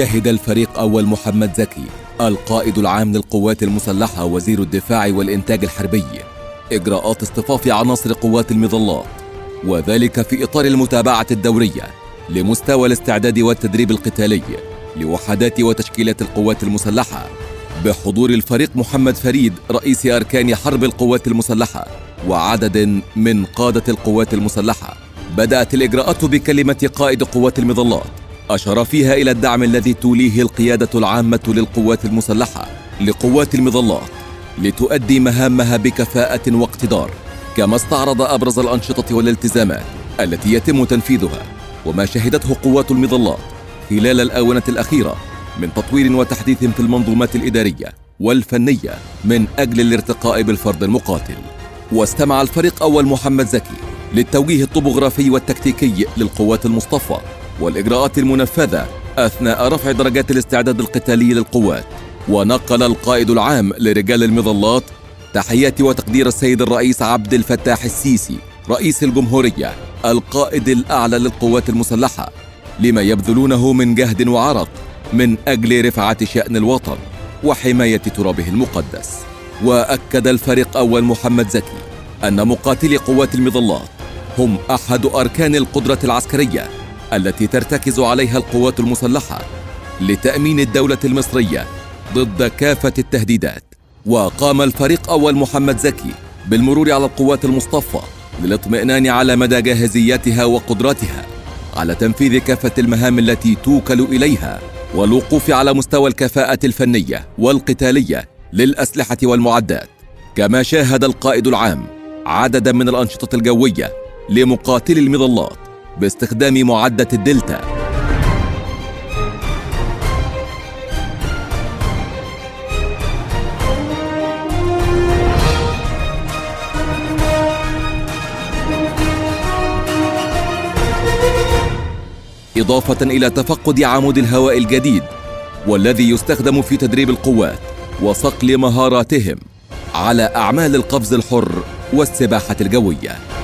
شهد الفريق أول محمد زكي القائد العام للقوات المسلحة وزير الدفاع والإنتاج الحربي. إجراءات اصطفاف عناصر قوات المظلات وذلك في إطار المتابعة الدورية لمستوى الاستعداد والتدريب القتالي لوحدات وتشكيلات القوات المسلحة بحضور الفريق محمد فريد رئيس أركان حرب القوات المسلحة وعدد من قادة القوات المسلحة. بدأت الإجراءات بكلمة قائد قوات المظلات. أشار فيها إلى الدعم الذي توليه القيادة العامة للقوات المسلحة لقوات المظلات لتؤدي مهامها بكفاءة واقتدار كما استعرض أبرز الأنشطة والالتزامات التي يتم تنفيذها وما شهدته قوات المظلات خلال الآونة الأخيرة من تطوير وتحديث في المنظومات الإدارية والفنية من أجل الارتقاء بالفرد المقاتل. واستمع الفريق أول محمد زكي للتوجيه الطبوغرافي والتكتيكي للقوات المصطفى والإجراءات المنفذة أثناء رفع درجات الاستعداد القتالي للقوات. ونقل القائد العام لرجال المظلات تحيات وتقدير السيد الرئيس عبد الفتاح السيسي رئيس الجمهورية القائد الأعلى للقوات المسلحة لما يبذلونه من جهد وعرق من أجل رفعة شأن الوطن وحماية ترابه المقدس. وأكد الفريق أول محمد زكي أن مقاتلي قوات المظلات هم أحد أركان القدرة العسكرية التي ترتكز عليها القوات المسلحة لتأمين الدولة المصرية ضد كافة التهديدات. وقام الفريق أول محمد زكي بالمرور على القوات المصطفى للاطمئنان على مدى جاهزيتها وقدرتها على تنفيذ كافة المهام التي توكل إليها والوقوف على مستوى الكفاءة الفنية والقتالية للأسلحة والمعدات. كما شاهد القائد العام عددا من الأنشطة الجوية لمقاتلي المظلات باستخدام معدة الدلتا. إضافة إلى تفقد عمود الهواء الجديد والذي يستخدم في تدريب القوات وصقل مهاراتهم على أعمال القفز الحر والسباحة الجوية.